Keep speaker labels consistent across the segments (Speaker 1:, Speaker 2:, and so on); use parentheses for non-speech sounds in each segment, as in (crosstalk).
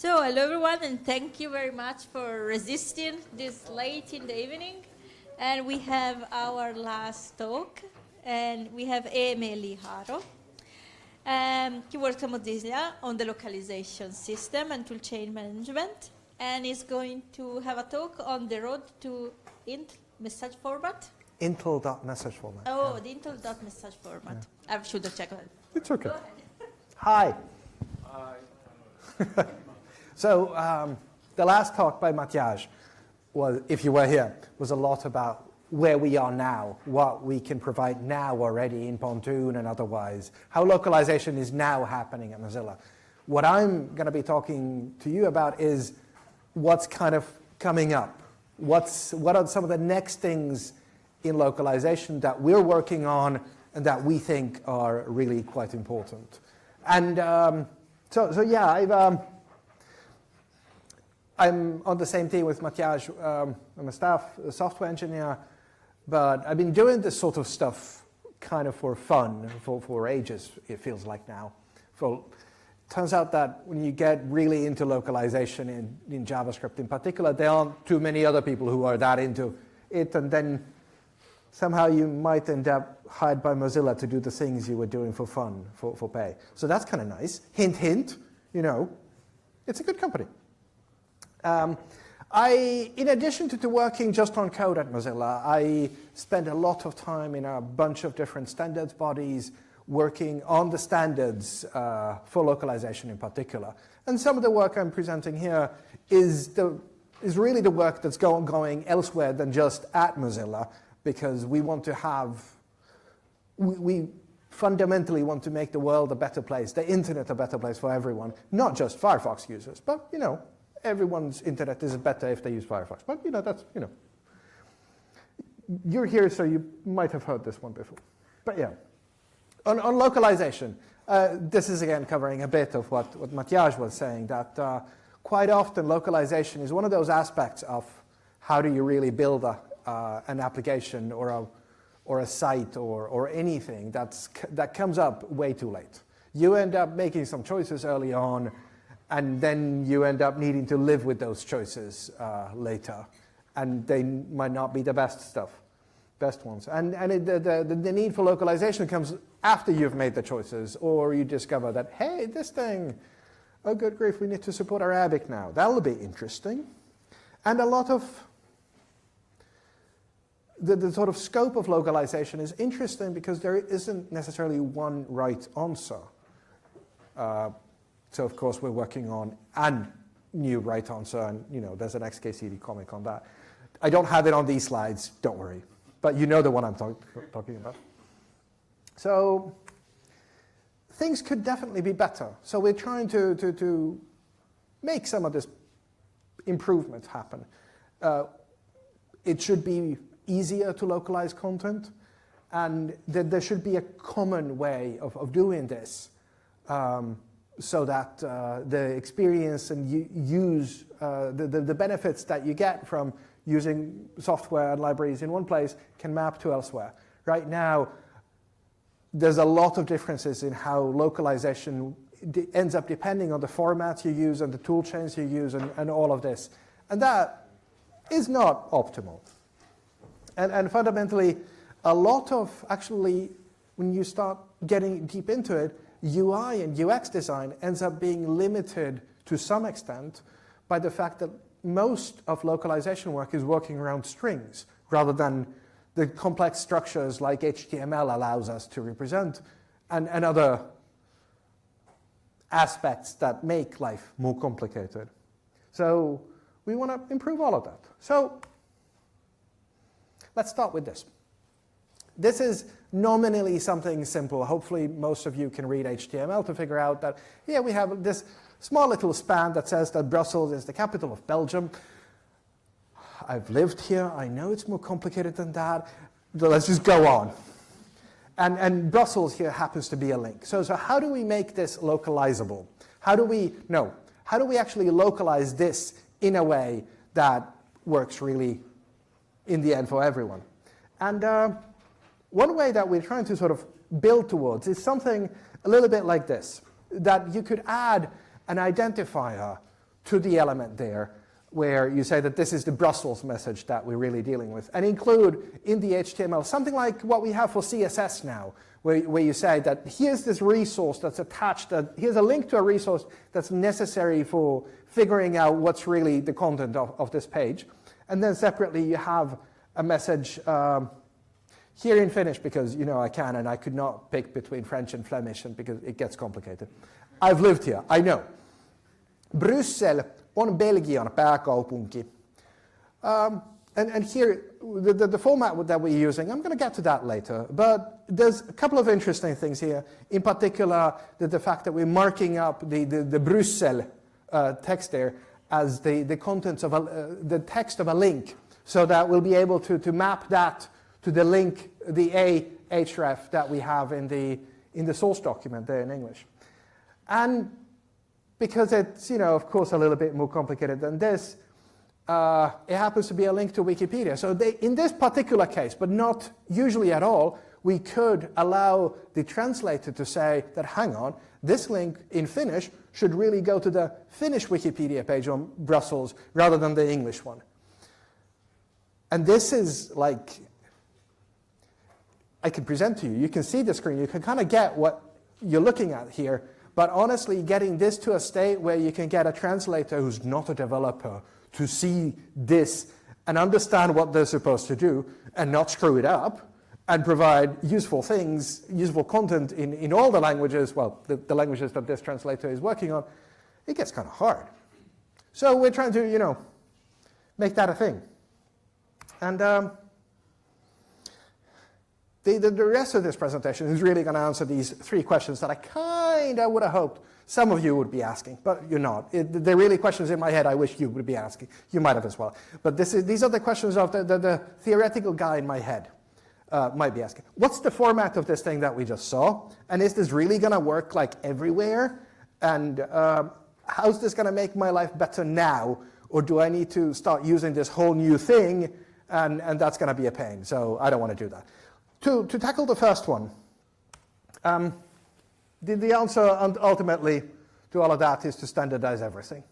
Speaker 1: So, hello everyone, and thank you very much for resisting this late in the evening. And we have our last talk, and we have Eemeli Aro. Um, he works at Mozilla on the localization system and toolchain management, and is going to have a talk on the road to int message format.
Speaker 2: Intl.MessageFormat.
Speaker 1: Oh, yeah. the Intl.MessageFormat. Yeah. I should have checked that.
Speaker 2: It's okay. Hi. Hi. (laughs) So um, the last talk by was, if you were here, was a lot about where we are now, what we can provide now already in Pontoon and otherwise, how localization is now happening at Mozilla. What I'm going to be talking to you about is what's kind of coming up. What's, what are some of the next things in localization that we're working on and that we think are really quite important. And um, so, so yeah, I've, um, I'm on the same team with Matjaž. Um, I'm a staff a software engineer, but I've been doing this sort of stuff kind of for fun for, for ages, it feels like now. Turns out that when you get really into localization in, in JavaScript in particular, there aren't too many other people who are that into it, and then somehow you might end up hired by Mozilla to do the things you were doing for fun, for, for pay. So that's kind of nice. Hint, hint, you know, it's a good company. Um, I, in addition to, to, working just on code at Mozilla, I spend a lot of time in a bunch of different standards bodies working on the standards uh, for localization in particular. And some of the work I'm presenting here is, the, is really the work that's go, going elsewhere than just at Mozilla, because we want to have, we, we fundamentally want to make the world a better place, the internet a better place for everyone, not just Firefox users, but, you know, everyone's internet is better if they use Firefox. But, you know, that's, you know. You're here, so you might have heard this one before. But yeah, on, on localization, uh, this is again covering a bit of what, what Matjaž was saying, that uh, quite often localization is one of those aspects of how do you really build a, uh, an application or a, or a site or, or anything that's, that comes up way too late. You end up making some choices early on and then you end up needing to live with those choices uh, later, and they might not be the best stuff, best ones. And, and it, the, the, the need for localization comes after you've made the choices, or you discover that, hey, this thing, oh good grief, we need to support Arabic now. That'll be interesting. And a lot of the, the sort of scope of localization is interesting because there isn't necessarily one right answer. Uh, so of course we're working on a new right answer, and you know there's an XKCD comic on that. I don't have it on these slides, don't worry. But you know the one I'm talk talking about. So things could definitely be better. So we're trying to, to, to make some of this improvement happen. Uh, it should be easier to localize content, and that there should be a common way of, of doing this. Um, so that uh, the experience and use uh, the, the, the, benefits that you get from using software and libraries in one place can map to elsewhere. Right now, there's a lot of differences in how localization ends up depending on the formats you use and the tool chains you use and, and all of this. And that is not optimal. And, and fundamentally, a lot of actually, when you start getting deep into it, UI and UX design ends up being limited to some extent by the fact that most of localization work is working around strings rather than the complex structures like HTML allows us to represent and, and other aspects that make life more complicated. So we want to improve all of that. So let's start with this. This is nominally something simple. Hopefully most of you can read HTML to figure out that here we have this small little span that says that Brussels is the capital of Belgium. I've lived here. I know it's more complicated than that. So let's just go on. And, and Brussels here happens to be a link. So, so how do we make this localizable? How do we, no, how do we actually localize this in a way that works really in the end for everyone? And uh, one way that we're trying to sort of build towards is something a little bit like this, that you could add an identifier to the element there where you say that this is the Brussels message that we're really dealing with, and include in the HTML something like what we have for CSS now, where, where you say that here's this resource that's attached, that here's a link to a resource that's necessary for figuring out what's really the content of, of this page. And then separately you have a message um, here in Finnish because you know I can and I could not pick between French and Flemish and because it gets complicated. I've lived here, I know. Bryssel on Belgian pääkaupunki. Um, and, and here, the, the, the, format that we're using, I'm going to get to that later, but there's a couple of interesting things here. In particular, the, the fact that we're marking up the, the, the Brussels uh, text there as the, the contents of a, uh, the text of a link, so that we'll be able to, to map that to the link, the A href that we have in the, in the source document there in English. And because it's, you know, of course, a little bit more complicated than this, uh, it happens to be a link to Wikipedia. So they, in this particular case, but not usually at all, we could allow the translator to say that, hang on, this link in Finnish should really go to the Finnish Wikipedia page on Brussels rather than the English one. And this is like, I can present to you. You can see the screen. You can kind of get what you're looking at here. But honestly, getting this to a state where you can get a translator who's not a developer to see this and understand what they're supposed to do and not screw it up and provide useful things, useful content in, in all the languages, well, the, the languages that this translator is working on, it gets kind of hard. So we're trying to, you know, make that a thing. And um, the, the, the, rest of this presentation is really going to answer these three questions that I kind of would have hoped some of you would be asking, but you're not. It, they're really questions in my head I wish you would be asking. You might have as well. But is, these are the questions of the, the, the, theoretical guy in my head uh, might be asking. What's the format of this thing that we just saw? And is this really going to work like everywhere? And uh, how's this going to make my life better now? Or do I need to start using this whole new thing? And, and that's going to be a pain. So I don't want to do that. To, to tackle the first one, um, the, the answer ultimately to all of that is to standardize everything.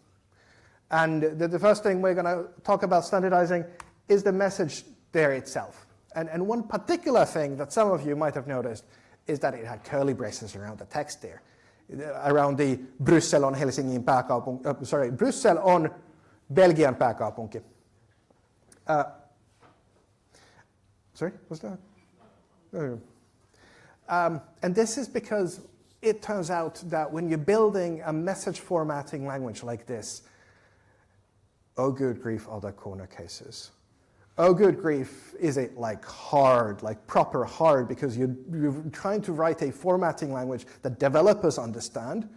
Speaker 2: And the, the first thing we're going to talk about standardizing is the message there itself. And, and one particular thing that some of you might have noticed is that it had curly braces around the text there, around the Bryssel on Helsingin pääkaupunki, uh, sorry, Bryssel on Belgian pääkaupunki. Uh, sorry, what's that? Um, and this is because it turns out that when you're building a message formatting language like this, oh good grief, are there corner cases. Oh good grief, is it like hard, like proper hard, because you're, you're trying to write a formatting language that developers understand,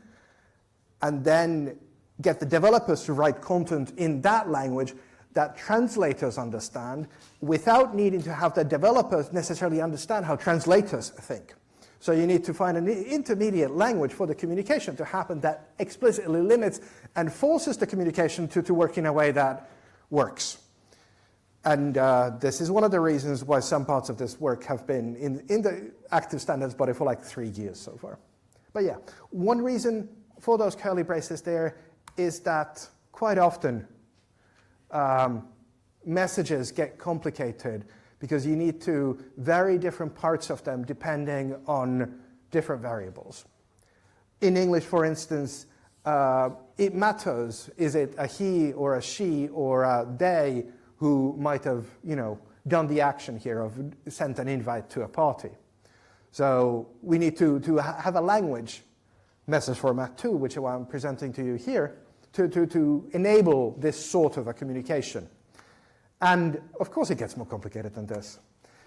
Speaker 2: and then get the developers to write content in that language that translators understand without needing to have the developers necessarily understand how translators think. So you need to find an intermediate language for the communication to happen that explicitly limits and forces the communication to, to work in a way that works. And uh, this is one of the reasons why some parts of this work have been in, in the active standards body for like three years so far. But yeah, one reason for those curly braces there is that quite often um, messages get complicated because you need to vary different parts of them depending on different variables. In English, for instance, uh, it matters, is it a he or a she or a they who might have, you know, done the action here of sent an invite to a party. So we need to, to have a language message format too, which I'm presenting to you here, to, to, to enable this sort of a communication. And of course, it gets more complicated than this.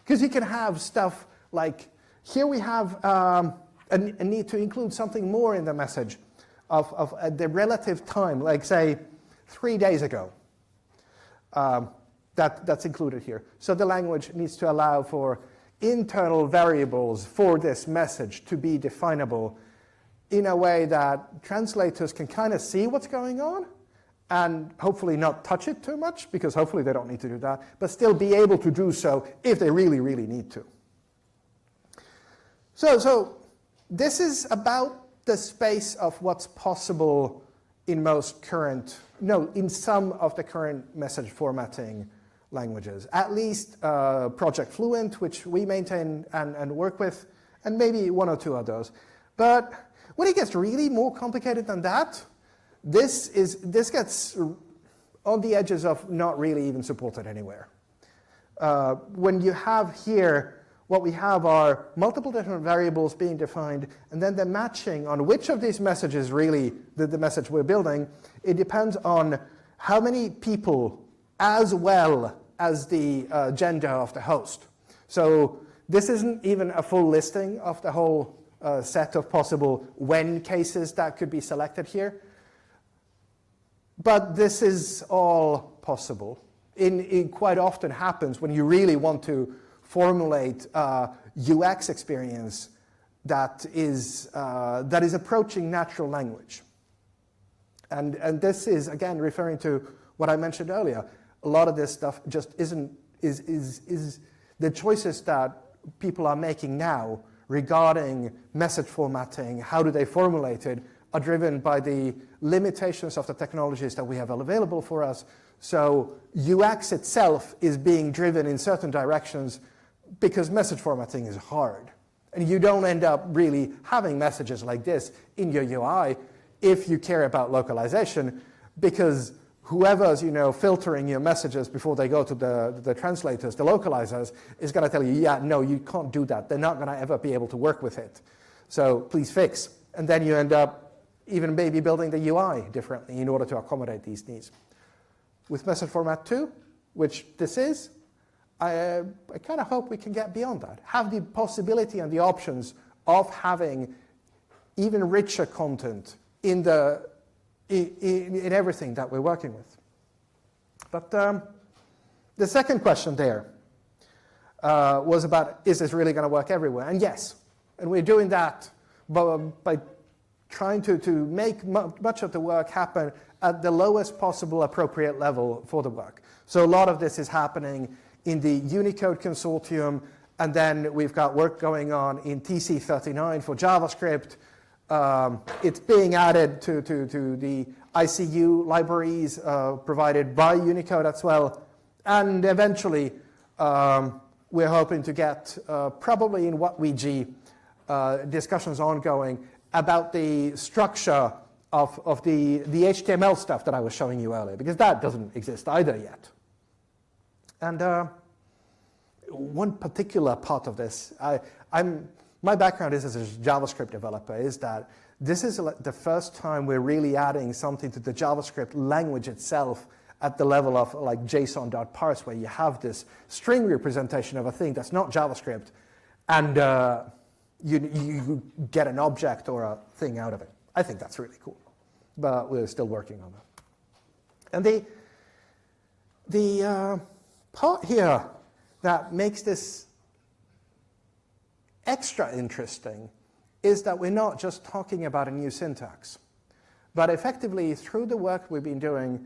Speaker 2: Because you can have stuff like here we have um, a, a, need to include something more in the message of, of uh, the relative time, like say three days ago. Um, that, that's included here. So the language needs to allow for internal variables for this message to be definable in a way that translators can kind of see what's going on and hopefully not touch it too much, because hopefully they don't need to do that, but still be able to do so if they really, really need to. So, so this is about the space of what's possible in most current, no, in some of the current message formatting languages. At least uh, Project Fluent, which we maintain and, and work with, and maybe one or two others. But when it gets really more complicated than that, this, is, this gets on the edges of not really even supported anywhere. Uh, when you have here, what we have are multiple different variables being defined, and then the matching on which of these messages really the, the message we're building, it depends on how many people as well as the uh, gender of the host. So this isn't even a full listing of the whole uh, set of possible when cases that could be selected here. But this is all possible. In, it quite often happens when you really want to formulate uh, UX experience that is, uh, that is approaching natural language. And, and this is, again, referring to what I mentioned earlier. A lot of this stuff just isn't, is, is, is the choices that people are making now regarding message formatting, how do they formulate it, are driven by the limitations of the technologies that we have available for us. So UX itself is being driven in certain directions because message formatting is hard. And you don't end up really having messages like this in your UI if you care about localization because whoever's you know, filtering your messages before they go to the, the translators, the localizers, is going to tell you, yeah, no, you can't do that. They're not going to ever be able to work with it. So please fix. And then you end up even maybe building the UI differently in order to accommodate these needs. With message format 2, which this is, I, I kind of hope we can get beyond that. Have the possibility and the options of having even richer content in, the, in, in everything that we're working with. But um, the second question there uh, was about, is this really going to work everywhere? And yes, and we're doing that by, by trying to, to make much of the work happen at the lowest possible appropriate level for the work. So a lot of this is happening in the Unicode consortium, and then we've got work going on in TC39 for JavaScript. Um, it's being added to, to, to the ICU libraries uh, provided by Unicode as well. And eventually, um, we're hoping to get, uh, probably in WhatWG, uh, discussions ongoing about the structure of, of the, the HTML stuff that I was showing you earlier, because that doesn't exist either yet. And uh, one particular part of this, I, am my background is as a JavaScript developer, is that this is the first time we're really adding something to the JavaScript language itself at the level of like JSON.parse, where you have this string representation of a thing that's not JavaScript, and uh, you, you get an object or a thing out of it. I think that's really cool. But we're still working on that. And the, the uh, part here that makes this extra interesting is that we're not just talking about a new syntax, but effectively through the work we've been doing,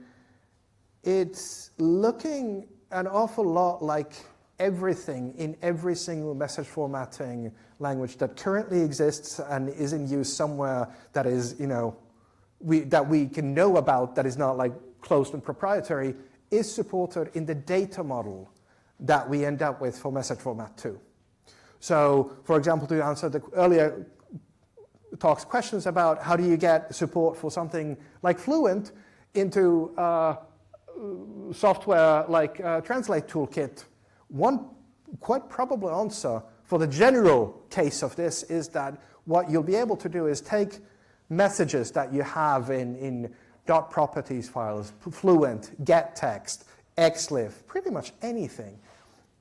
Speaker 2: it's looking an awful lot like everything in every single message formatting language that currently exists and is in use somewhere that is, you know, we, that we can know about that is not like closed and proprietary is supported in the data model that we end up with for message format 2. So, for example, to answer the earlier talks questions about how do you get support for something like Fluent into uh, software like uh, Translate Toolkit, one quite probable answer for the general case of this is that what you'll be able to do is take messages that you have in, in dot properties files, Fluent, gettext, XLIFF, pretty much anything,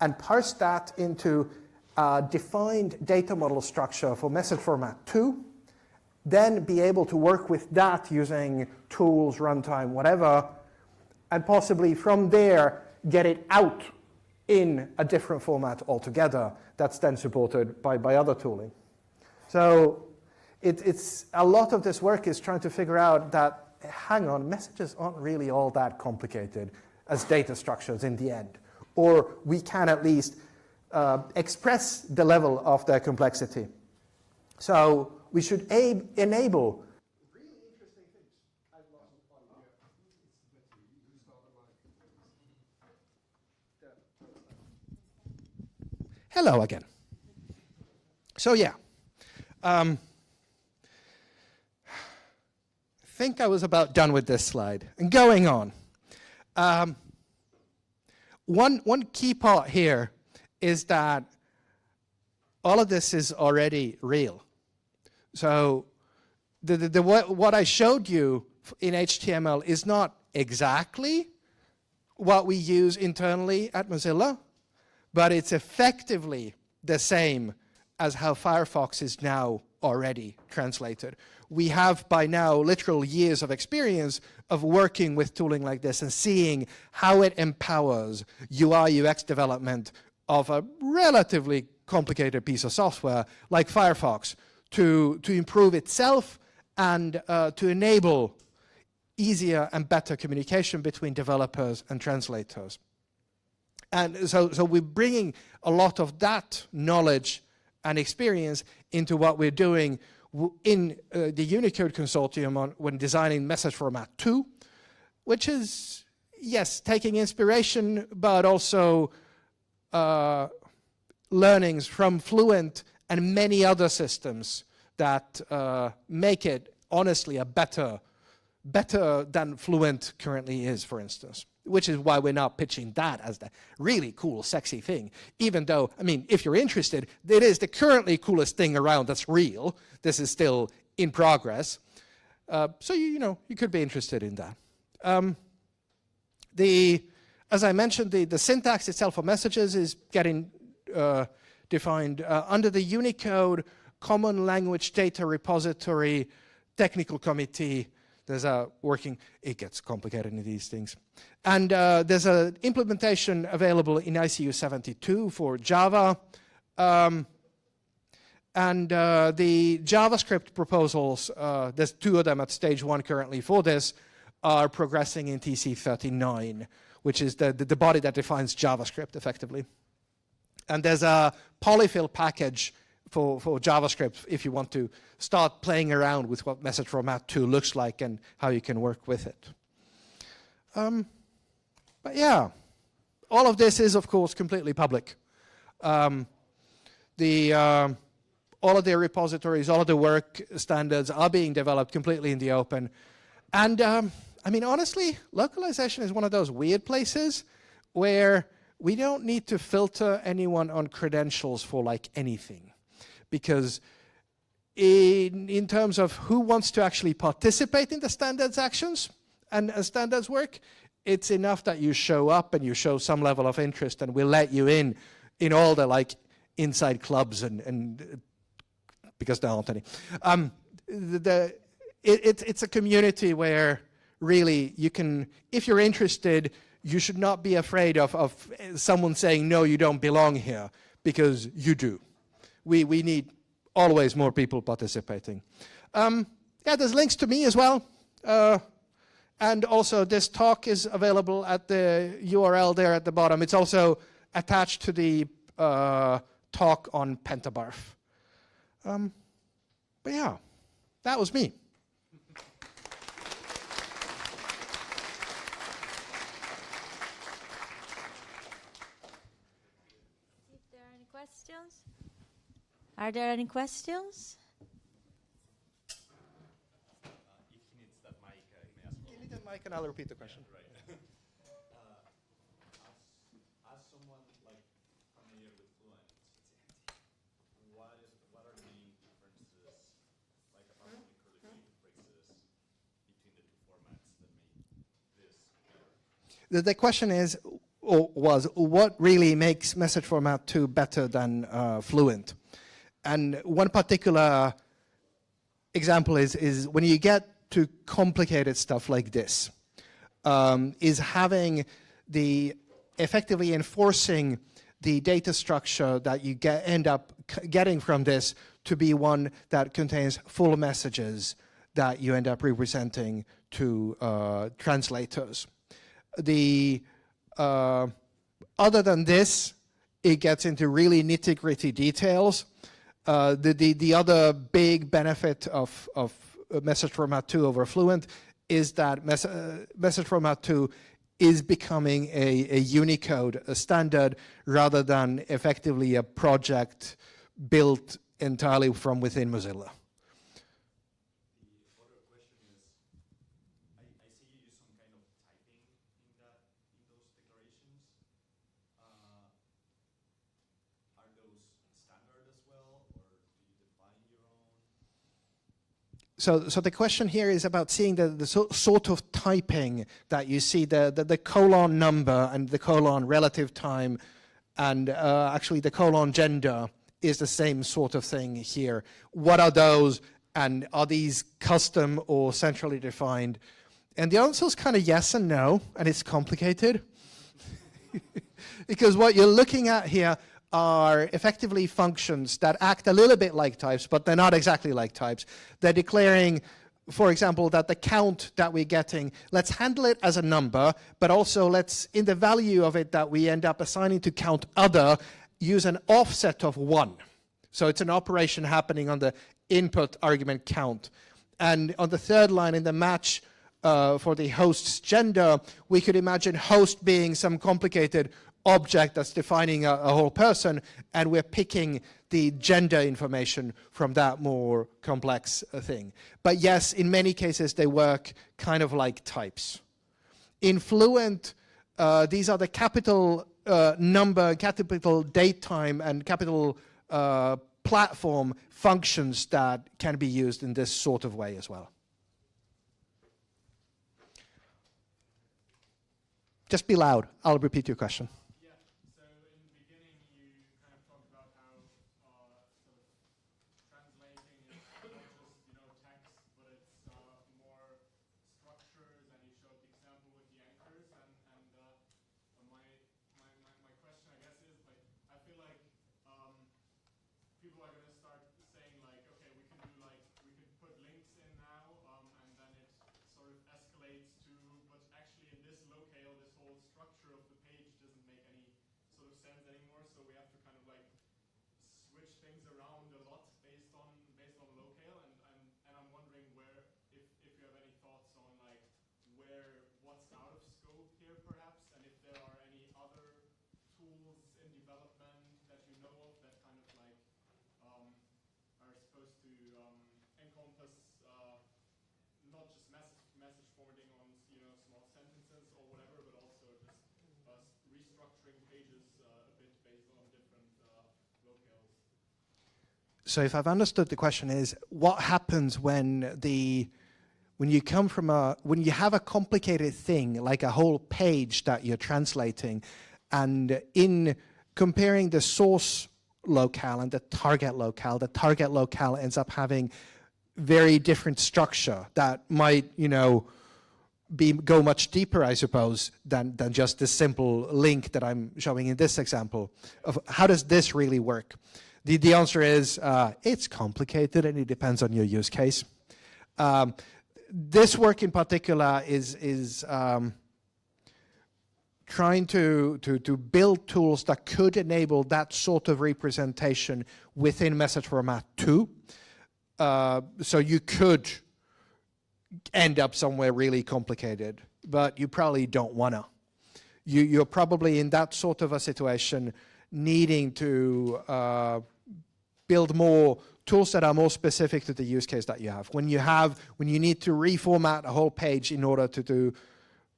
Speaker 2: and parse that into a defined data model structure for message format 2, then be able to work with that using tools, runtime, whatever, and possibly from there get it out in a different format altogether that's then supported by, by other tooling. So it, it's a lot of this work is trying to figure out that, hang on, messages aren't really all that complicated as data structures in the end. Or we can at least uh, express the level of their complexity. So we should enable Hello again. So yeah, um, I think I was about done with this slide. And going on, um, one one key part here is that all of this is already real. So the, the, the, what, what I showed you in HTML is not exactly what we use internally at Mozilla, but it's effectively the same as how Firefox is now already translated. We have by now literal years of experience of working with tooling like this and seeing how it empowers UI UX development of a relatively complicated piece of software like Firefox to, to improve itself and uh, to enable easier and better communication between developers and translators. And so, so we're bringing a lot of that knowledge and experience into what we're doing in uh, the Unicode Consortium on, when designing message format 2, which is, yes, taking inspiration, but also uh, learnings from Fluent and many other systems that uh, make it honestly a better, better than Fluent currently is, for instance. Which is why we're now pitching that as the really cool, sexy thing. Even though, I mean, if you're interested, it is the currently coolest thing around that's real. This is still in progress. Uh, so, you, you, know, you could be interested in that. Um, the, as I mentioned, the, the syntax itself for messages is getting uh, defined uh, under the Unicode Common Language Data Repository Technical Committee. There's a working, it gets complicated in these things. And uh, there's an implementation available in ICU 72 for Java. Um, and uh, the JavaScript proposals, uh, there's two of them at stage one currently for this, are progressing in TC39, which is the, the, the body that defines JavaScript effectively. And there's a polyfill package for, for JavaScript if you want to start playing around with what message format 2 looks like and how you can work with it. Um, but yeah, all of this is, of course, completely public. Um, the, uh, all of the repositories, all of the work standards are being developed completely in the open. And um, I mean, honestly, localization is one of those weird places where we don't need to filter anyone on credentials for like anything because in, in terms of who wants to actually participate in the standards actions and, and standards work, it's enough that you show up and you show some level of interest and we'll let you in in all the like inside clubs and, and because there aren't any. Um, the, the it, it, it's a community where really you can, if you're interested, you should not be afraid of, of someone saying, no, you don't belong here, because you do. We, we need always more people participating. Um, yeah, there's links to me as well. Uh, and also this talk is available at the URL there at the bottom. It's also attached to the uh, talk on pentabarf. Um, but yeah, that was me.
Speaker 1: questions? Are there any questions?
Speaker 2: Uh, if he needs that mic, uh, he may ask. Give me the mic and I'll repeat the question. right. The, the question is, was what really makes message format 2 better than uh, Fluent? And one particular example is, is when you get to complicated stuff like this, um, is having the effectively enforcing the data structure that you get, end up getting from this to be one that contains full messages that you end up representing to uh, translators. The uh, other than this, it gets into really nitty gritty details. Uh, the, the, the other big benefit of, of message format 2 over Fluent is that mes uh, message format 2 is becoming a, a Unicode, a standard, rather than effectively a project built entirely from within Mozilla. So, so the question here is about seeing the, the so, sort of typing that you see, the, the, the, colon number and the colon relative time, and uh, actually the colon gender is the same sort of thing here. What are those, and are these custom or centrally defined? And the answer is kind of yes and no, and it's complicated. (laughs) because what you're looking at here are effectively functions that act a little bit like types, but they're not exactly like types. They're declaring, for example, that the count that we're getting, let's handle it as a number, but also let's, in the value of it that we end up assigning to count other, use an offset of one. So it's an operation happening on the input argument count. And on the third line in the match uh, for the host's gender, we could imagine host being some complicated object that's defining a, a, whole person, and we're picking the gender information from that more complex uh, thing. But yes, in many cases, they work kind of like types. In Fluent, uh, these are the capital uh, number, capital date time, and capital uh, platform functions that can be used in this sort of way as well. Just be loud. I'll repeat your question. So if I've understood the question is what happens when the when you come from a when you have a complicated thing like a whole page that you're translating and in comparing the source locale and the target locale the target locale ends up having very different structure that might you know be go much deeper i suppose than than just the simple link that i'm showing in this example of how does this really work the, the answer is uh, it's complicated and it depends on your use case. Um, this work in particular is, is um, trying to, to, to build tools that could enable that sort of representation within message format 2. Uh, so you could end up somewhere really complicated, but you probably don't want to. You, you're probably in that sort of a situation needing to uh, build more tools that are more specific to the use case that you have. When you have, when you need to reformat a whole page in order to do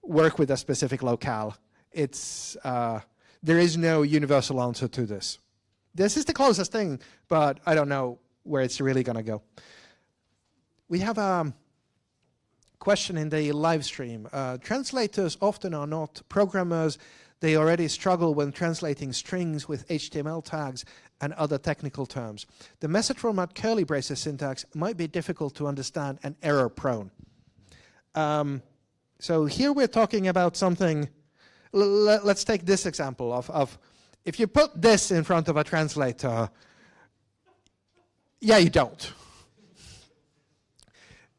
Speaker 2: work with a specific locale, it's uh, there is no universal answer to this. This is the closest thing, but I don't know where it's really going to go. We have a question in the live stream. Uh, translators often are not programmers. They already struggle when translating strings with HTML tags and other technical terms. The message format curly braces syntax might be difficult to understand and error prone. Um, so here we're talking about something, let's take this example of, of if you put this in front of a translator, yeah, you don't.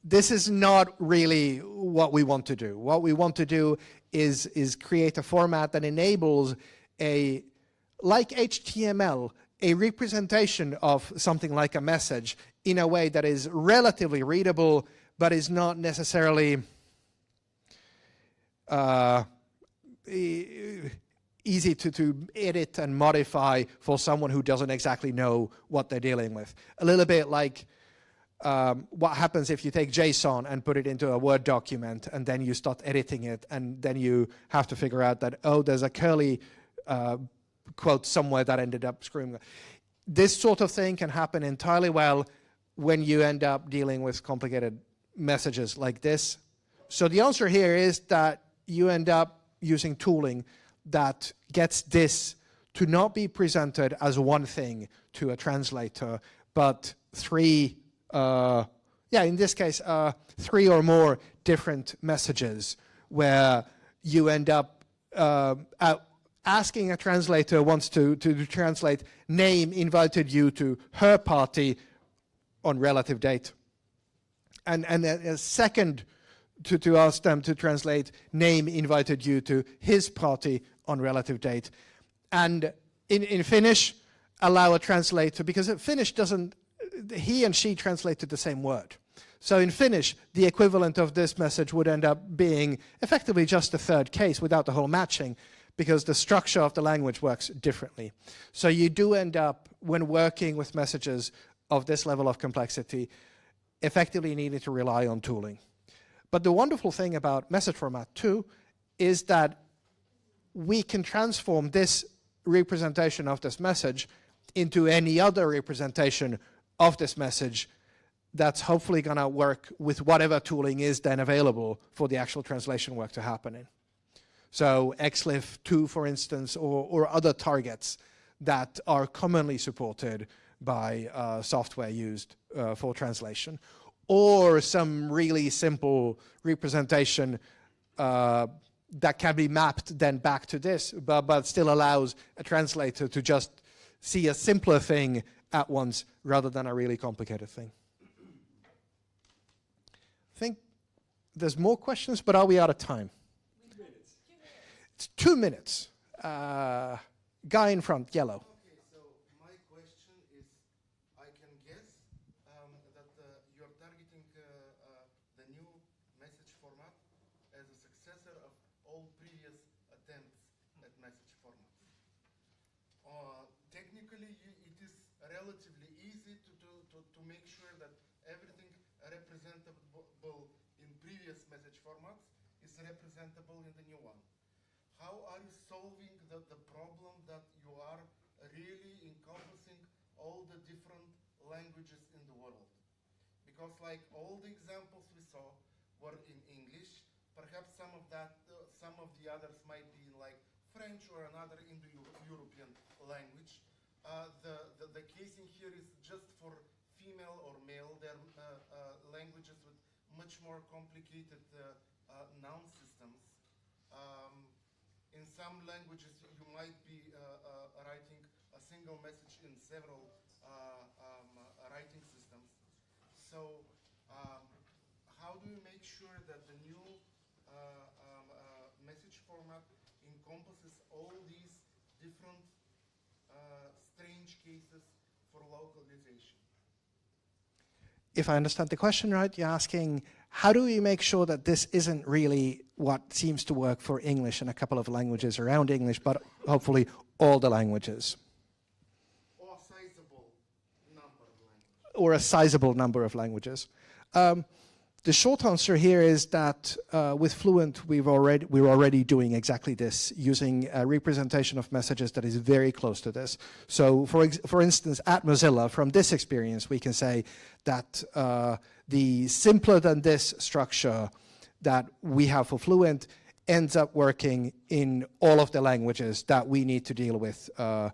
Speaker 2: This is not really what we want to do. What we want to do is, is create a format that enables a, like HTML, a representation of something like a message in a way that is relatively readable, but is not necessarily uh, easy to, to edit and modify for someone who doesn't exactly know what they're dealing with. A little bit like um, what happens if you take JSON and put it into a Word document and then you start editing it and then you have to figure out that, oh, there's a curly uh, quote somewhere that ended up screwing. This sort of thing can happen entirely well when you end up dealing with complicated messages like this. So the answer here is that you end up using tooling that gets this to not be presented as one thing to a translator, but three, uh, yeah, in this case, uh, three or more different messages where you end up uh, asking a translator wants to, to translate name invited you to her party on relative date. And, and a, a second to, to ask them to translate name invited you to his party on relative date. And in, in Finnish, allow a translator, because Finnish doesn't, he and she translated the same word. So in Finnish, the equivalent of this message would end up being effectively just a third case without the whole matching, because the structure of the language works differently. So you do end up, when working with messages of this level of complexity, effectively needing to rely on tooling. But the wonderful thing about message format 2 is that we can transform this representation of this message into any other representation of this message that's hopefully going to work with whatever tooling is then available for the actual translation work to happen in. So XLIFF 2, for instance, or, or other targets that are commonly supported by uh, software used uh, for translation, or some really simple representation uh, that can be mapped then back to this, but, but still allows a translator to just see a simpler thing at once rather than a really complicated thing. I think there's more questions, but are we out of time? It's two minutes. Uh, guy in front, yellow.
Speaker 3: Okay, so my question is I can guess um, that uh, you're targeting uh, uh, the new message format as a successor of all previous attempts at message formats. Technically it is relatively easy to make sure that everything representable in previous message formats is representable in the new one? How are you solving the, the problem that you are really encompassing all the different languages in the world? Because like all the examples we saw were in English, perhaps some of that, uh, some of the others might be in like French or another Indo-European language. Uh, the, the, the casing here is just for female or male. They're uh, uh languages with much more complicated uh, uh, noun systems. Um, in some languages, you might be uh, uh, writing a single message in several um, writing systems. So um, how do you make sure that the new um, message format encompasses all these different strange cases for localization?
Speaker 2: If I understand the question right, you're asking how do we make sure that this isn't really what seems to work for English and a couple of languages around English, but hopefully all the languages?
Speaker 3: Or a sizable number of languages.
Speaker 2: Or a sizable number of languages. Um, the short answer here is that uh, with Fluent, we've already, we're already doing exactly this, using a representation of messages that is very close to this. So for, for instance, at Mozilla, from this experience, we can say that uh, the simpler than this structure that we have for Fluent ends up working in all of the languages that we need to deal with uh,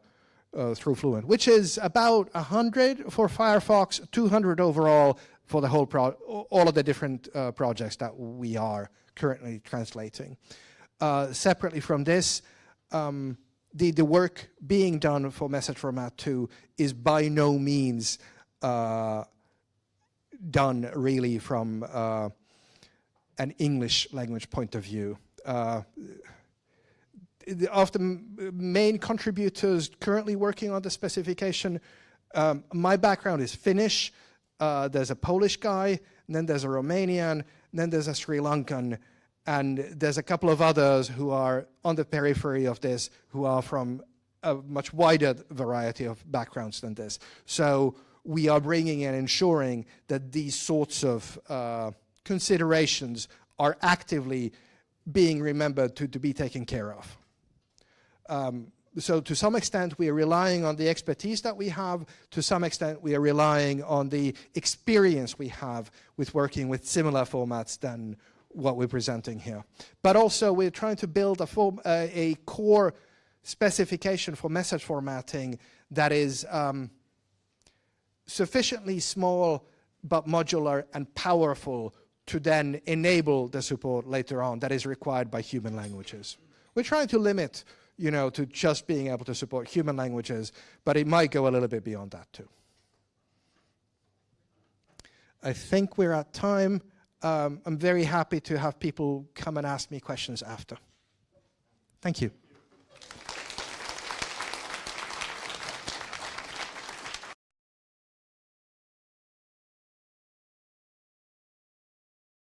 Speaker 2: uh, through Fluent, which is about 100 for Firefox, 200 overall for the whole pro all of the different uh, projects that we are currently translating. Uh, separately from this, um, the, the work being done for message format 2 is by no means uh, done really from uh, an English language point of view. Uh, of the main contributors currently working on the specification, um, my background is Finnish, uh, there's a Polish guy, then there's a Romanian, then there's a Sri Lankan, And there's a couple of others who are on the periphery of this, who are from a much wider variety of backgrounds than this. So we are bringing and ensuring that these sorts of uh, considerations are actively being remembered to, to be taken care of. Um, so to some extent we are relying on the expertise that we have to some extent we are relying on the experience we have with working with similar formats than what we're presenting here but also we're trying to build a, form, uh, a core specification for message formatting that is um, sufficiently small but modular and powerful to then enable the support later on that is required by human languages we're trying to limit you know, to just being able to support human languages, but it might go a little bit beyond that too. I think we're at time. Um, I'm very happy to have people come and ask me questions after. Thank you.